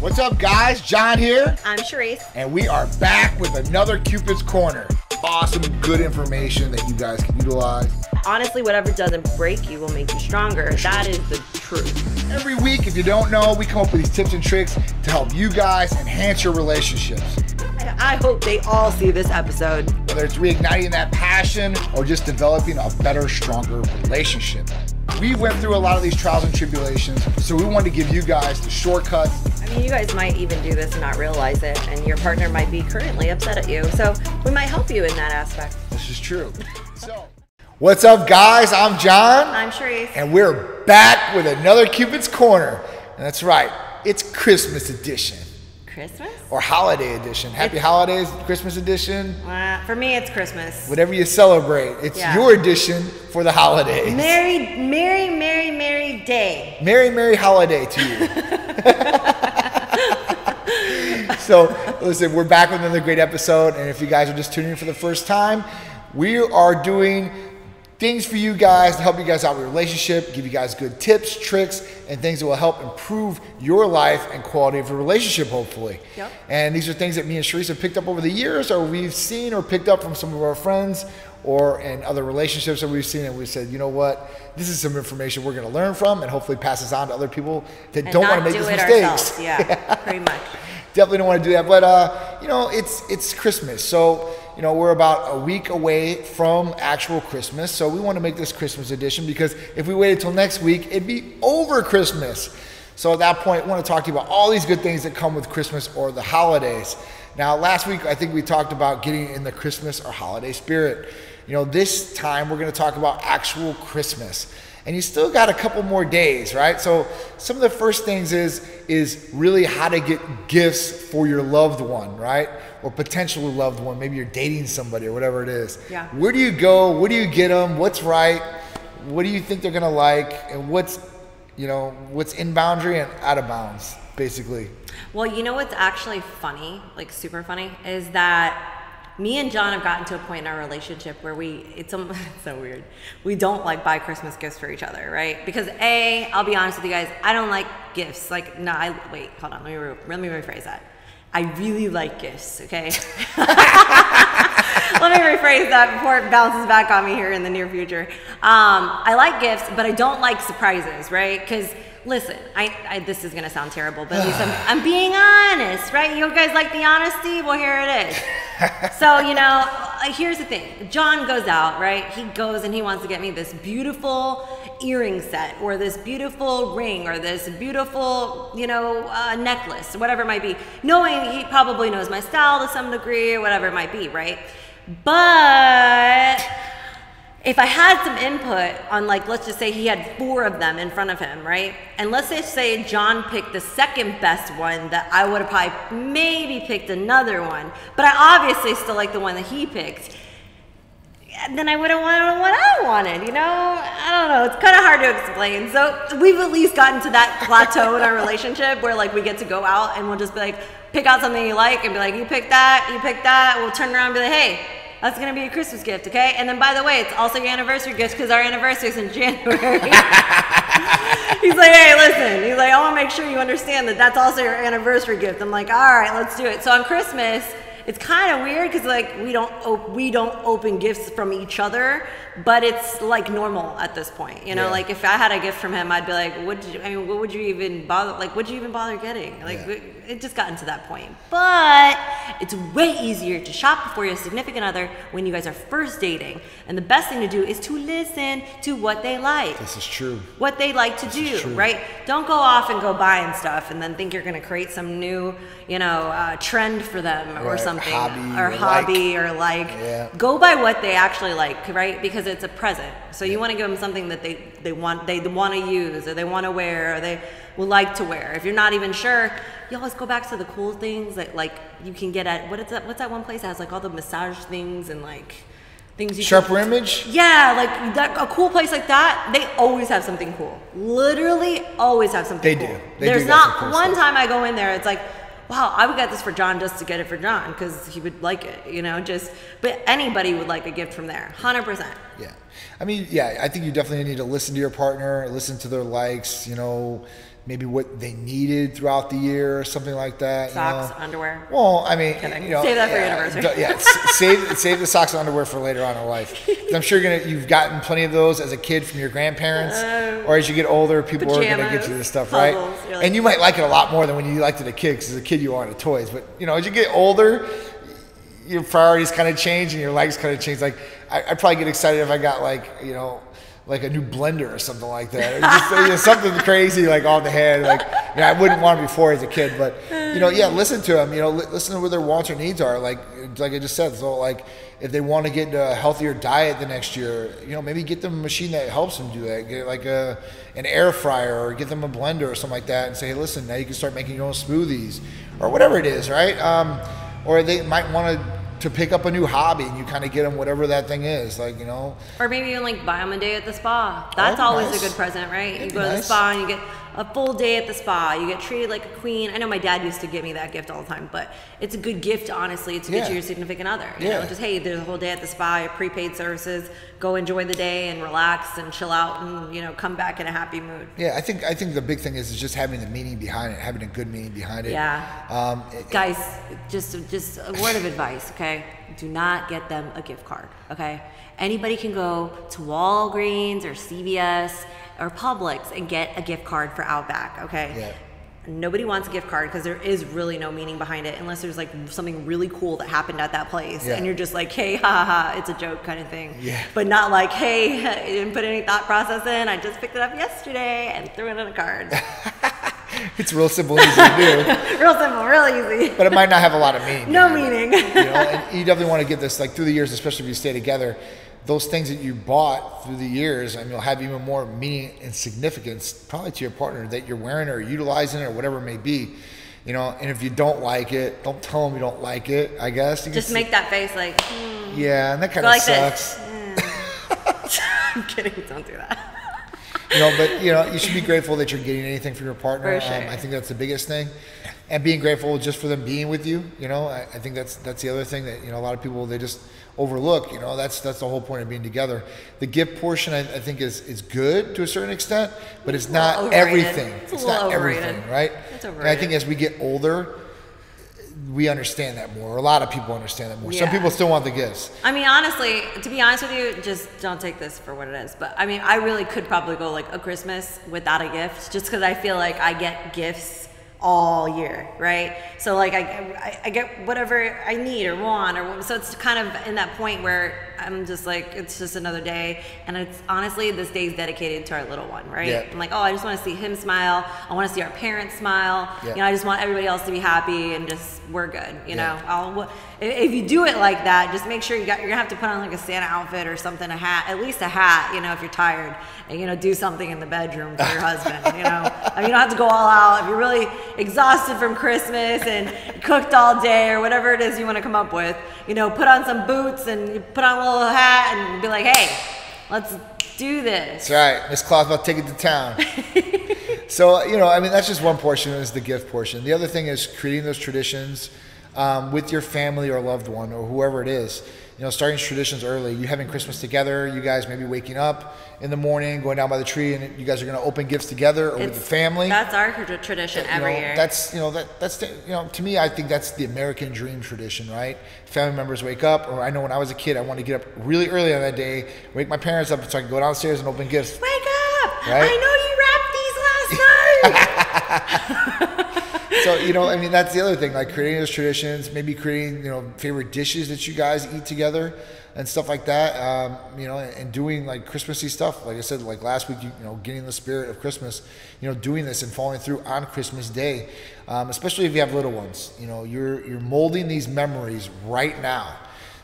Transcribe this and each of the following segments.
What's up, guys? John here, I'm Sharisse. and we are back with another Cupid's Corner. Awesome, good information that you guys can utilize. Honestly, whatever doesn't break you will make you stronger. That is the truth. Every week, if you don't know, we come up with these tips and tricks to help you guys enhance your relationships. I I hope they all see this episode. Whether it's reigniting that passion or just developing a better, stronger relationship. We went through a lot of these trials and tribulations, so we wanted to give you guys the shortcuts I mean, you guys might even do this and not realize it, and your partner might be currently upset at you. So we might help you in that aspect. This is true. So, what's up, guys? I'm John, I'm Sharisse. and we're back with another Cupid's Corner. And that's right, it's Christmas edition Christmas? or holiday edition. Happy holidays, Christmas edition, Uh, for me, it's Christmas. whatever you celebrate. It's Yeah. your edition for the holidays. Merry, merry, merry, merry day. Merry, Merry Holiday to you. so, listen, we're back with another great episode. And if you guys are just tuning in for the first time, we are doing things for you guys to help you guys out with your relationship, give you guys good tips, tricks, and things that will help improve your life and quality of your relationship, hopefully. Yep. And these are things that me and Sharisse have picked up over the years, or we've seen or picked up from some of our friends or in other relationships that we've seen, and we said, you know what, this is some information we're going to learn from, and hopefully pass this on to other people that And don't want to make do these mistakes. ourselves. Yeah, pretty much. Definitely don't want to do that, but uh, you know, it's it's Christmas, so you know we're about a week away from actual Christmas, so we want to make this Christmas edition because if we waited till next week, it'd be over Christmas. So at that point, I want to talk to you about all these good things that come with Christmas or the holidays. Now, last week I think we talked about getting in the Christmas or holiday spirit. You know, this time we're going to talk about actual Christmas. And you still got a couple more days, right? So some of the first things is is really how to get gifts for your loved one, right? Or potentially loved one. Maybe you're dating somebody or whatever it is. Yeah. Where do you go? Where do you get them? What's right? What do you think they're gonna like? And what's you know what's in boundary and out of bounds, basically. Well, you know what's actually funny, like super funny, is that me and John have gotten to a point in our relationship where we it's, um, it's so weird. We don't like buy Christmas gifts for each other, right? Because a, I'll be honest with you guys, I don't like gifts. Like no, I wait, hold on, let me re- let me rephrase that. I really like gifts, okay? Let me rephrase that before it bounces back on me here in the near future. Um, I like gifts, but I don't like surprises, right? Because listen, I, I this is gonna sound terrible, but at least I'm, I'm being honest, right? You guys like the honesty? Well, here it is. so you know, uh, here's the thing. John goes out, right? He goes and he wants to get me this beautiful earring set, or this beautiful ring, or this beautiful, you know, uh, necklace, whatever it might be, knowing he probably knows my style to some degree, or whatever it might be, right? But if I had some input on, like, let's just say he had four of them in front of him, right? And let's just say John picked the second best one, that I would have probably maybe picked another one, but I obviously still like the one that he picked. Then I would have wanted what I wanted, you know? I don't know. It's kind of hard to explain. So we've at least gotten to that plateau in our relationship where, like, we get to go out and we'll just be like, pick out something you like and be like, you pick that, you pick that. We'll turn around and be like, hey, that's gonna be a Christmas gift, okay? And then by the way, it's also your anniversary gift because our anniversary is in January. he's like, hey, listen. He's like, I want to make sure you understand that that's also your anniversary gift. I'm like, all right, let's do it. So on Christmas, it's kind of weird because like we don't op- we don't open gifts from each other, but it's like normal at this point. You know, Yeah. like if I had a gift from him, I'd be like, what? Did you, I mean, what would you even bother? Like, would you even bother getting? Like, Yeah. It, just gotten to that point. But it's way easier to shop for your significant other when you guys are first dating, and the best thing to do is to listen to what they like This is true. what they like to is do, right? Don't go off and go buying stuff and then think you're going to create some new, you know, uh, trend for them or something, hobby or or hobby or like. Yeah. Go by what they actually like, right? Because it's a present, so you want to give them something that they they want they want to use or they want to wear or they would like to wear. If you're not even sure, you always go back to the cool things that like you can get at what is that? What's that one place that has like all the massage things and like things you can- Sharper image. yeah, like that, a cool place like that, they always have something cool. Literally, always have something They cool. do. They There's do not cool one stuff. time I go in there, it's like, wow, I would get this for John just to get it for John because he would like it, you know. Just, but anybody would like a gift from there, hundred percent. Yeah. I mean, yeah, I think you definitely need to listen to your partner, listen to their likes, you know, maybe what they needed throughout the year or something like that. Socks, you know? underwear. Well, I mean, Kidding. you know, Save that for your yeah, anniversary. Yeah, save save the socks and underwear for later on in life. I'm sure you're gonna you've gotten plenty of those as a kid from your grandparents, uh, or as you get older, people are gonna get you this stuff, right? puzzles, you're like- and you might like it a lot more than when you liked it as a kid, because as a kid you wanted toys. But you know, as you get older, your priorities kind of change and your likes kind of change. Like I, I'd probably get excited if I got like you know like a new blender or something like that, just you know, something crazy like on the head. Like you know, I wouldn't want it before as a kid, but you know, yeah, listen to them. You know, li- listen to what their wants or needs are. Like like I just said, so like if they want to get a healthier diet the next year, you know, maybe get them a machine that helps them do that. Get like a an air fryer or get them a blender or something like that, and say, hey, listen, now you can start making your own smoothies or whatever it is, right? Um, or they might want to to pick up a new hobby and you kind of get them whatever that thing is like you know Or maybe even like buy them a day at the spa. That's be always nice. a good present, right? That'd you go to the spa and you get a full day at the spa. You get treated like a queen. I know my dad used to give me that gift all the time, but it's a good gift, honestly, to get Yeah. you your significant other. You Yeah. know, just hey, there's a whole day at the spa, you have prepaid services. Go enjoy the day and relax and chill out and you know come back in a happy mood. yeah i think i think the big thing is, is just having the meaning behind it having a good meaning behind it Yeah. um, it- Guys, just just a word of advice, okay? Do not get them a gift card, okay? Anybody can go to Walgreens or CVS or Publix and get a gift card for Outback, okay? Yeah. Nobody wants a gift card because there is really no meaning behind it unless there's like something really cool that happened at that place Yeah. and you're just like, hey, ha ha, it's a joke kind of thing. Yeah. But not like, hey, I didn't put any thought process in. I just picked it up yesterday and threw it in a card. it's real simple easy to do real simple, real easy. but it might not have a lot of meaning No meaning. you know and you definitely want to get this like through the years especially if you stay together those things that you bought through the years and you'll have even more meaning and significance probably to your partner that you're wearing or utilizing or whatever it may be you know and if you don't like it don't tell them you don't like it i guess you Just make that face like, hmm, yeah and that kind go of like sucks this. I'm kidding, don't do that. you know, but you know, you should be grateful that you're getting anything from your partner. Sure. Um, I think that's the biggest thing, and being grateful just for them being with you. You know, I, I think that's that's the other thing that you know a lot of people they just overlook. You know, that's that's the whole point of being together. The gift portion, I, I think, is is good to a certain extent, but it's not overrated. everything. It's It's not overrated. everything, right? It's And I think as we get older. We understand that more. A lot of people understand that more. Some people still want the gifts. I mean, honestly, to be honest with you, just don't take this for what it is. But I mean, I really could probably go like a Christmas without a gift, just because I feel like I get gifts all year, right? So like I, I, I get whatever I need or want, or so it's kind of in that point where I'm just like it's just another day, and it's honestly this day's dedicated to our little one, right? Yeah. I'm like, oh, I just want to see him smile. I want to see our parents smile. Yeah. You know, I just want everybody else to be happy and just we're good. You know, I'll, if if you do it like that, just make sure you got you're gonna have to put on like a Santa outfit or something, a hat, at least a hat. You know, if you're tired, and you know, do something in the bedroom for your husband. You know, I mean, you don't have to go all out. If you're really exhausted from Christmas and cooked all day or whatever it is you want to come up with, you know, put on some boots and you put on a little hat and be like, hey, let's do this. That's right. Miss Claus about to take it to town. so, you know, I mean, that's just one portion is the gift portion. The other thing is creating those traditions um, with your family or loved one or whoever it is. You know, starting traditions early. You having Christmas together. You guys maybe waking up in the morning, going down by the tree, and you guys are going to open gifts together or with the It's- family. That's our tradition You every know, year. That's you know that that's the, you know to me I think that's the American dream tradition, right? Family members wake up, or I know when I was a kid, I wanted to get up really early on that day, wake my parents up so I could go downstairs and open gifts. Wake up! Right? I know you wrapped these last night. So you know, I mean, that's the other thing, like creating those traditions, maybe creating you know favorite dishes that you guys eat together and stuff like that. Um, you know, and doing like Christmassy stuff. Like I said, like last week, you, you know, getting the spirit of Christmas. You know, doing this and following through on Christmas Day, um, especially if you have little ones. You know, you're you're molding these memories right now.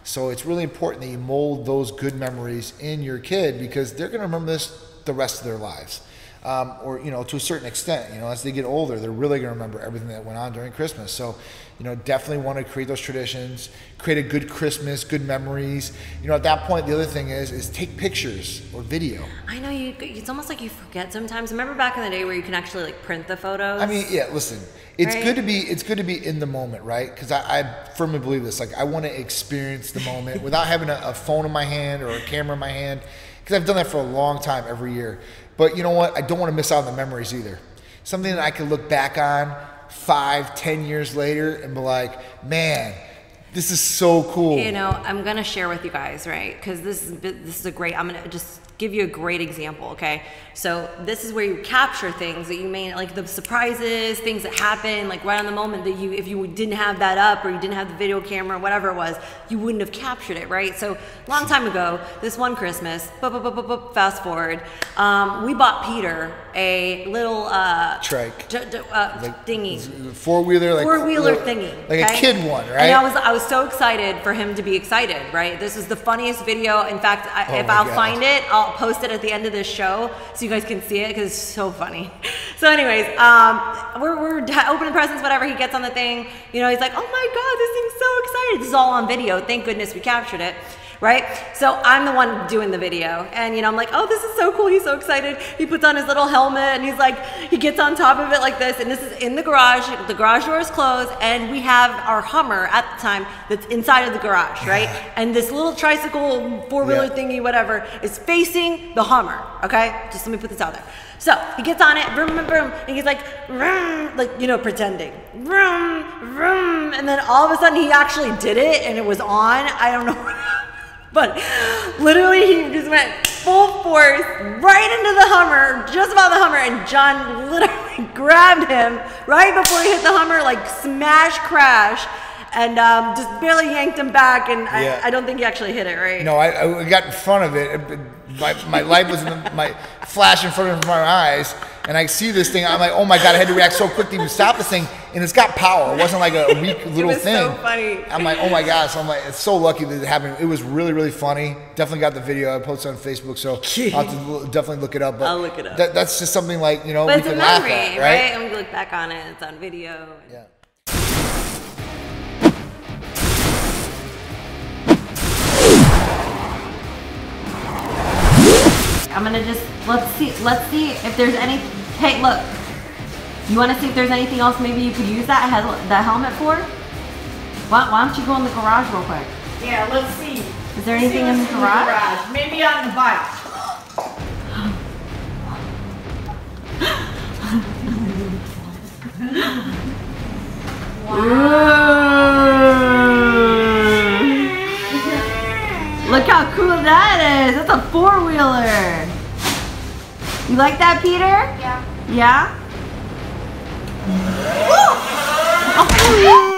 So it's really important that you mold those good memories in your kid because they're going to remember this the rest of their lives. Um, or, you know, to a certain extent, you know, as they get older, they're really going to remember everything that went on during Christmas. So, you know, definitely want to create those traditions, create a good Christmas, good memories. You know, at that point, the other thing is, is take pictures or video. I know you. It's almost like you forget sometimes. Remember back in the day where you can actually like print the photos. I mean, yeah. Listen, it's Right? good to be it's good to be in the moment, right? Because I, I firmly believe this. Like, I want to experience the moment without having a, a phone in my hand or a camera in my hand. Because I've done that for a long time every year. But you know what? I don't want to miss out on the memories either. something that I could look back on five, ten years later and be like, man, this is so cool. You know, I'm gonna share with you guys, right? Because this is this is a great. I'm gonna just give you a great example, okay? So this is where you capture things that you may like the surprises, things that happen, like right on the moment that you, if you didn't have that up or you didn't have the video camera, whatever it was, you wouldn't have captured it, right? So long time ago, this one Christmas, fast forward, um, we bought Peter a little uh, trike, uh, like dinghy, four wheeler, like four wheeler thingy, like okay? a kid one, right? And I was I was so excited for him to be excited, right? This was the funniest video. In fact, I, oh if I'll God. find it, I'll post it at the end of this show so you guys can see it because it's so funny. So, anyways, um, we're we're opening presents, whatever. He gets on the thing, you know, he's like, "Oh my God, this thing's so excited!" This is all on video. Thank goodness we captured it right? So I'm the one doing the video. And, you know, I'm like, oh, this is so cool. He's so excited. He puts on his little helmet and he's like, he gets on top of it like this. And this is in the garage. The garage door is closed. And we have our Hummer at the time that's inside of the garage, right? And this little tricycle, four wheeler yeah. thingy, whatever, is facing the Hummer, okay? Just let me put this out there. So he gets on it, vroom, vroom, vroom, and he's like, vroom, like, you know, pretending. Vroom, vroom. And then all of a sudden he actually did it and it was on. I don't know. But literally, he just went full force right into the Hummer, just about the Hummer, and John literally grabbed him right before he hit the Hummer, like smash crash and um, just barely yanked him back. And yeah. I, I, don't think he actually hit it right. No, I, I got in front of it. My, my light was in the, my flash in front of my eyes, and I see this thing. I'm like, oh my god! I had to react so quickly to stop this thing, and it's got power. It wasn't like a weak little it was thing. So funny. I'm like, oh my god! So I'm like, it's so lucky that it happened. It was really really funny. Definitely got the video. I posted on Facebook, so I'll have to definitely look it up. But I'll look it up. That, that's just something like you know but we can laugh memory, at, right? right? And we look back on it. It's on video. Yeah. I'm gonna just let's see let's see if there's any. Hey, look. You want to see if there's anything else maybe you could use that that helmet for? Why, why don't you go in the garage real quick? Yeah, let's see. Is there anything in the garage? in the garage? Maybe on the bike. Look how cool that is. That's a four-wheeler. You like that, Peter? Yeah.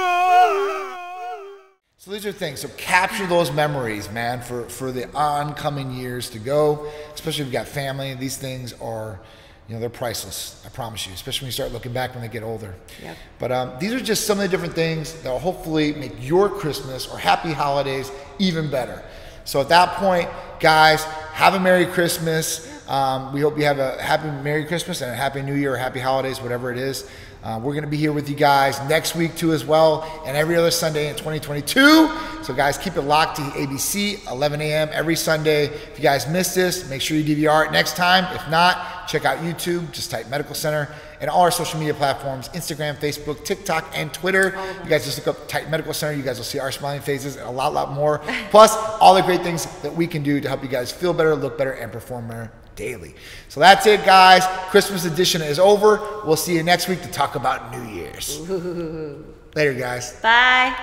So these are things. So capture those memories, man, for, for the oncoming years to go. Especially if you've got family. These things are, you know, they're priceless. I promise you. Especially when you start looking back when they get older. Yep. But um, these are just some of the different things that will hopefully make your Christmas or happy holidays even better. So at that point, guys, have a Merry Christmas. Um, we hope you have a happy Merry Christmas and a Happy New Year or Happy Holidays, whatever it is. Uh, we're going to be here with you guys next week too as well, and every other Sunday in 2022. So guys, keep it locked to ABC, 11 a.m. every Sunday. If you guys missed this, make sure you DVR it next time. If not, check out YouTube. Just type Medical Center and all our social media platforms: Instagram, Facebook, TikTok, and Twitter. You guys just look up Titan Medical Center. You guys will see our smiling faces and a lot, lot more. Plus, all the great things that we can do to help you guys feel better, look better, and perform better daily. So that's it, guys. Christmas edition is over. We'll see you next week to talk about New Year's. Later, guys. Bye.